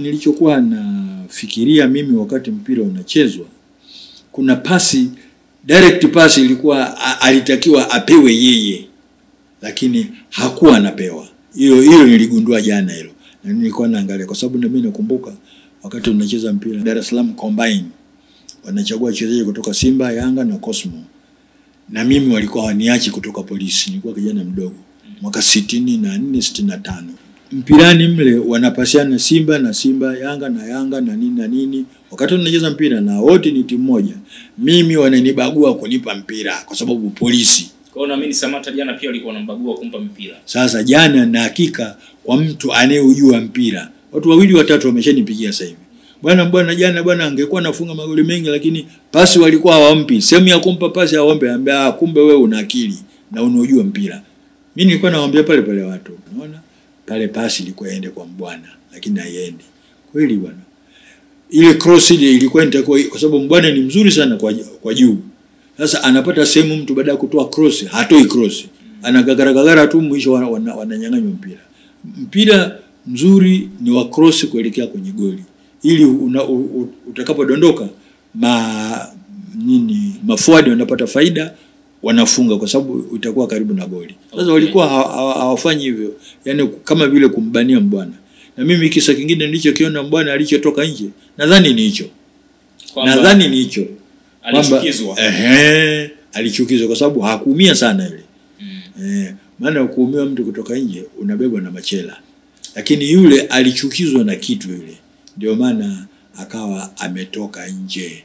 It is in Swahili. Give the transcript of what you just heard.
Nilichokuwa nafikiria mimi wakati mpira unachezwa, kuna pasi direct pass ilikuwa alitakiwa apewe yeye, lakini hakuwa anapewa. Hiyo hiyo niligundua jana hilo, na nilikuwa naangalia kwa sababu mimi nakumbuka wakati unacheza mpira Dar es Salaam Combine, wanachagua wachezaji kutoka Simba, Yanga na Cosmo, na mimi walikuwa waniachi kutoka polisi. Nilikuwa kijana mdogo mwaka sitini na nne sitini na tano mpirani mle wanapashana Simba na Simba, Yanga na Yanga na nini na nini, wakati tunacheza mpira na wote ni timu moja, mimi wananibagua kunipa mpira kwa sababu polisi. Kwa hiyo naamini Samata jana pia alikuwa anambagua kumpa mpira. Sasa jana na hakika kwa mtu anayeujua mpira, watu wawili watatu wameshanipigia sasa hivi, bwana bwana, jana bwana angekuwa nafunga magoli mengi, lakini pasi walikuwa hawampi. Sehemu ya kumpa pasi hawampe, ambia ah, kumbe wewe una akili na unaojua mpira. Mimi nilikuwa nawaambia pale pale watu, unaona pale pasi ilikuwa iende kwa mbwana, lakini haiendi kweli bwana. Ile cross ile ilikuwa nitakuwa, kwa sababu mbwana ni mzuri sana kwa, kwa juu. Sasa anapata sehemu mtu baada ya kutoa cross hatoi cross, anagagara gagara tu, mwisho wana- wana- wananyang'anywa mpira. Mpira mzuri ni wa cross kuelekea kwenye goli, ili utakapodondoka ma nini mafuadi wanapata faida wanafunga kwa sababu itakuwa karibu na goli. Sasa Okay. walikuwa hawa- hawa- hawafanyi hivyo, yani kama vile kumbania mbwana. Na mimi kisa kingine nilichokiona mbwana alichotoka nje, nadhani ni hicho, nadhani ni hicho alichukizwa. Ehe, alichukizwa kwa sababu hakuumia sana ile Mm. eh, maana kuumia mtu kutoka nje unabebwa na machela, lakini yule alichukizwa na kitu yule, ndio maana akawa ametoka nje.